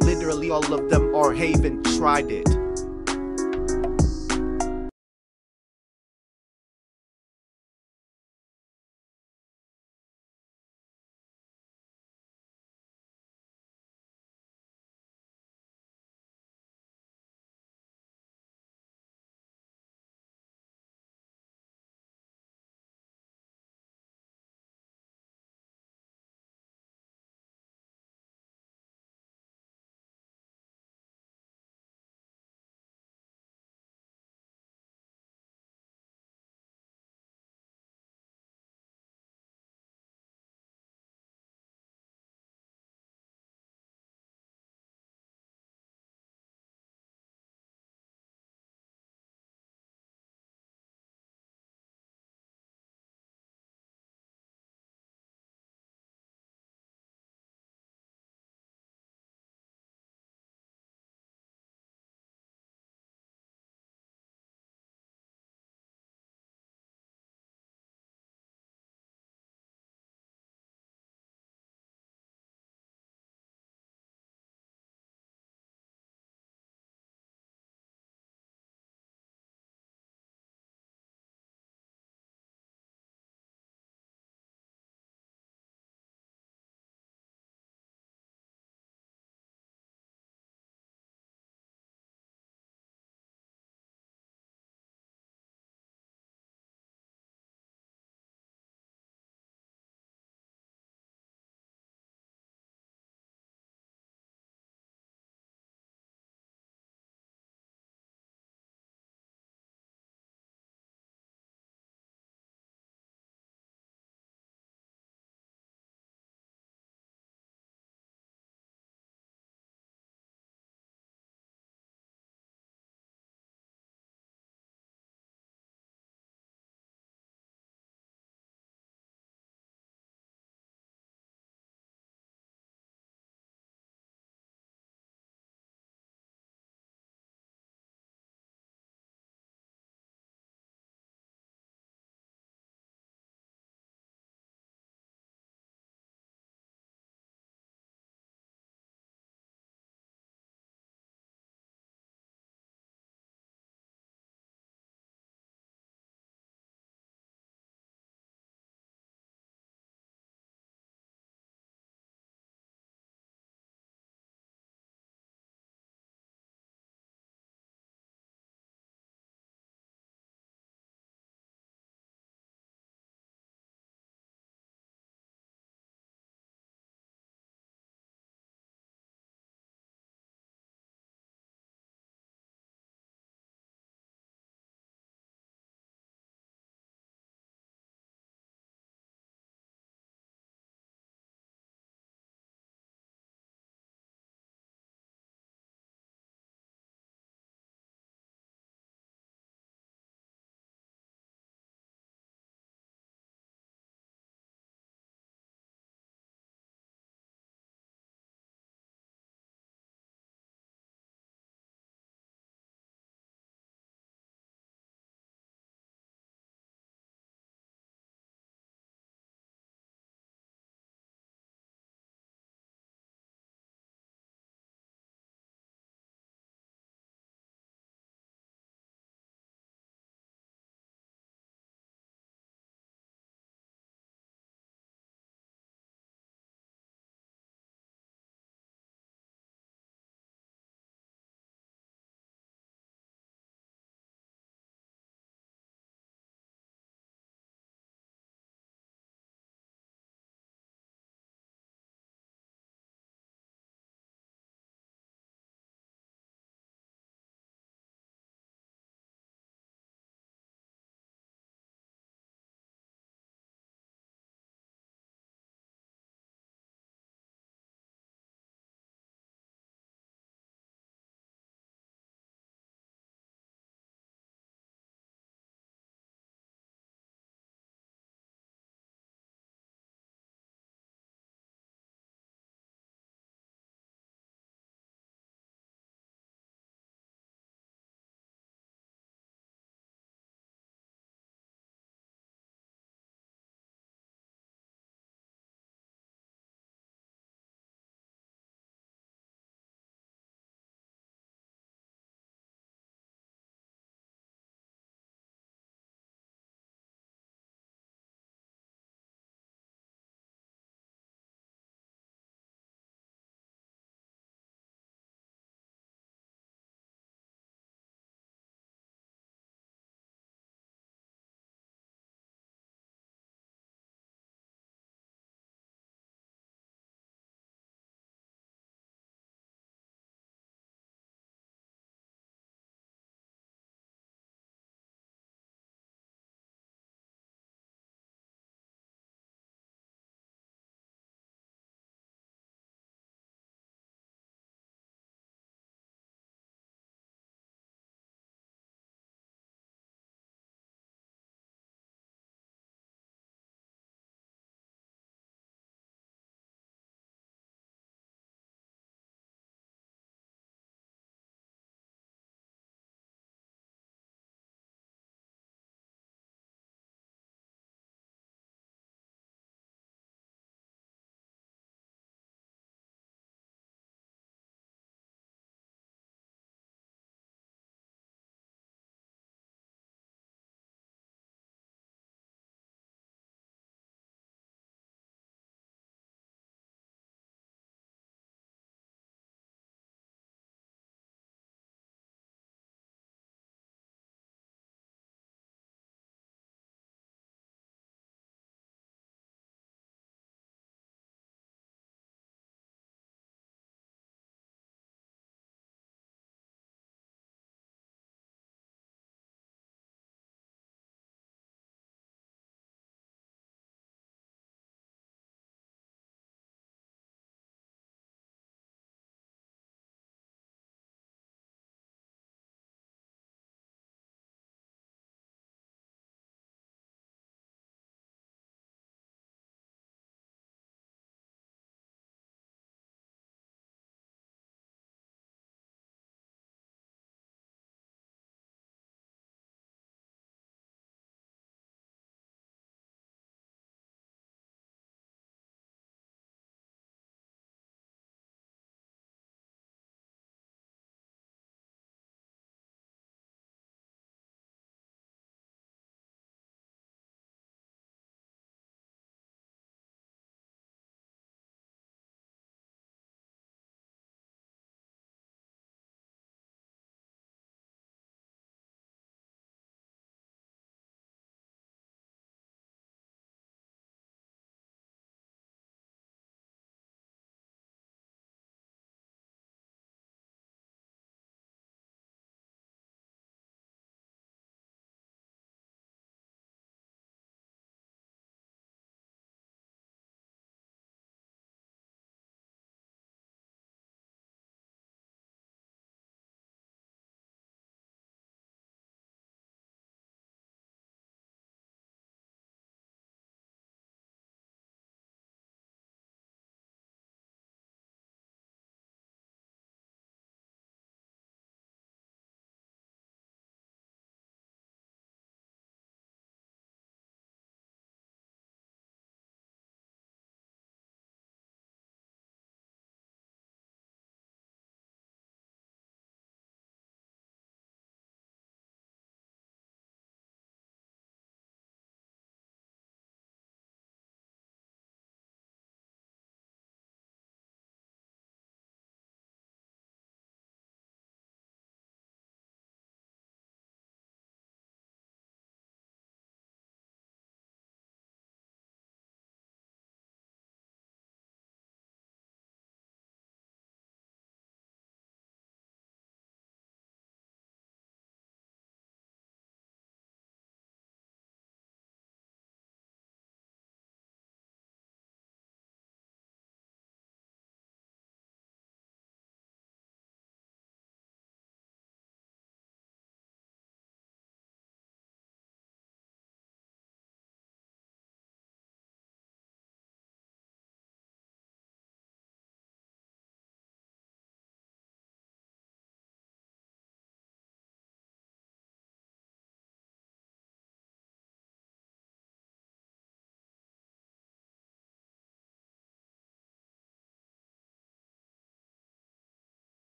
Literally all of them are haven tried it.